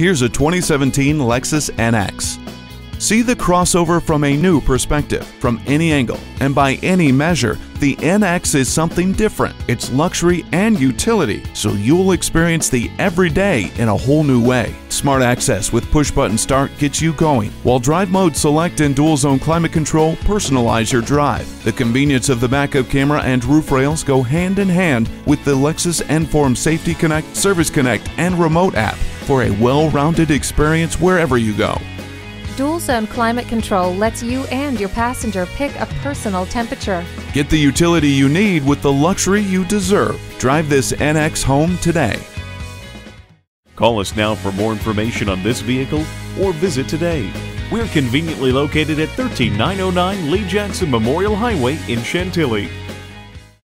Here's a 2017 Lexus NX. See the crossover from a new perspective, from any angle, and by any measure. The NX is something different. It's luxury and utility, so you'll experience the everyday in a whole new way. Smart access with push button start gets you going, while drive mode select and dual zone climate control personalize your drive. The convenience of the backup camera and roof rails go hand in hand with the Lexus Enform Safety Connect, Service Connect, and Remote app for a well rounded experience wherever you go. Dual zone climate control lets you and your passenger pick a personal temperature. Get the utility you need with the luxury you deserve. Drive this NX home today. Call us now for more information on this vehicle or visit today. We're conveniently located at 13909 Lee Jackson Memorial Highway in Chantilly.